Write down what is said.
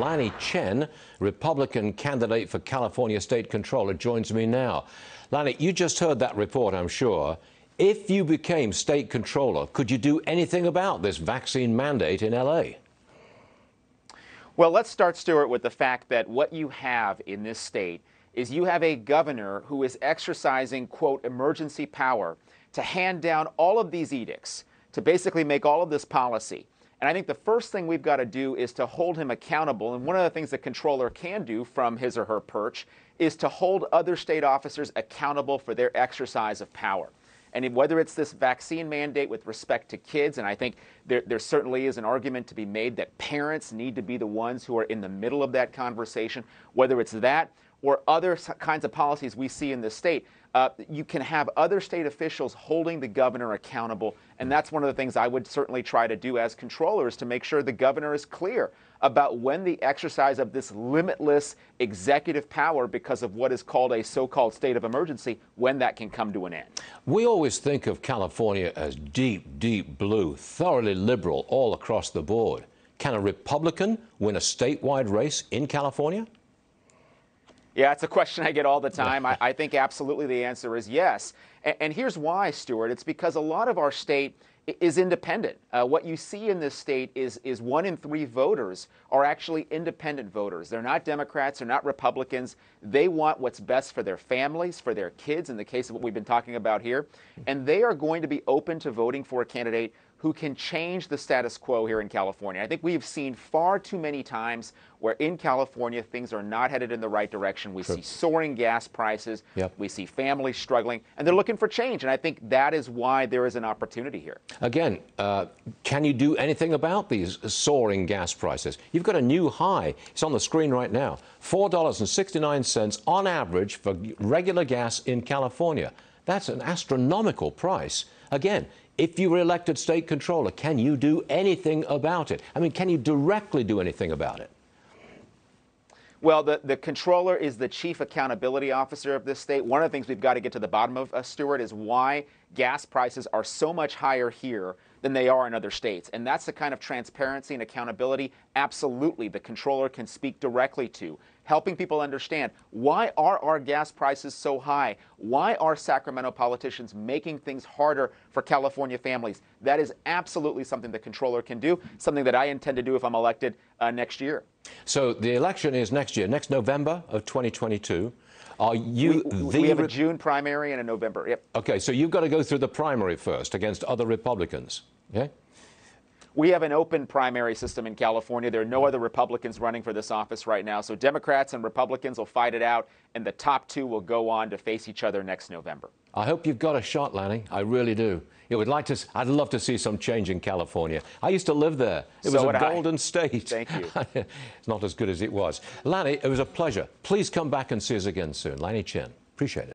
Lanhee Chen, Republican candidate for California State Controller, joins me now. Lanhee, you just heard that report, I'm sure. If you became state controller, could you do anything about this vaccine mandate in LA? Well, let's start, Stuart, with the fact that what you have in this state is you have a governor who is exercising, quote, emergency power to hand down all of these edicts, to basically make all of this policy. And I think the first thing we've got to do is to hold him accountable. And one of the things the controller can do from his or her perch is to hold other state officers accountable for their exercise of power. And whether it's this vaccine mandate with respect to kids, and I think there, there, certainly is an argument to be made that parents need to be the ones who are in the middle of that conversation, whether it's that or other kinds of policies we see in the state, uh, you can have other state officials holding the governor accountable. And that's one of the things I would certainly try to do as controllers to make sure the governor is clear about when the exercise of this limitless executive power because of what is called a so-called state of emergency, when that can come to an end. We always think of California as deep, deep blue, thoroughly liberal all across the board. Can a Republican win a statewide race in California? Yeah, it's a question I get all the time. I, I think absolutely the answer is yes. And, and, here's why, Stuart. It's because a lot of our state is independent. Uh, what you see in this state is, is one in three voters are actually independent voters. They're not Democrats, they're not Republicans. They want what's best for their families, for their kids, in the case of what we've been talking about here. And they are going to be open to voting for a candidate who can change the status quo here in California. I think we've seen far too many times where in California things are not headed in the right direction. We True. see soaring gas prices, yep. we see families struggling, and they're looking for change. And I think that is why there is an opportunity here. Again, uh, can you do anything about these soaring gas prices? You've got a new high. It's on the screen right now $4.69 on average for regular gas in California. That's an astronomical price. Again, if you were elected state controller, can you do anything about it? I mean, can you directly do anything about it? Well, the, the controller is the chief accountability officer of this state. One of the things we've got to get to the bottom of, uh, Stuart, is why gas prices are so much higher here than they are in other states. And that's the kind of transparency and accountability absolutely the controller can speak directly to, helping people understand why are our gas prices so high? Why are Sacramento politicians making things harder for California families? That is absolutely something the controller can do, something that I intend to do if I'm elected uh, next year. So the election is next year, next November of 2022. Are you we, we have a June primary and a November. Yep. Okay, so you've got to go through the primary first against other Republicans. Okay. We have an open primary system in California. There are no other Republicans running for this office right now. So Democrats and Republicans will fight it out, and the top two will go on to face each other next November. I hope you've got a shot, Lanhee. I really do. It would like to. I'd love to see some change in California. I used to live there. It so was a golden I. state. Thank you. it's not as good as it was. Lanhee, it was a pleasure. Please come back and see us again soon. Lanhee Chen. Appreciate it.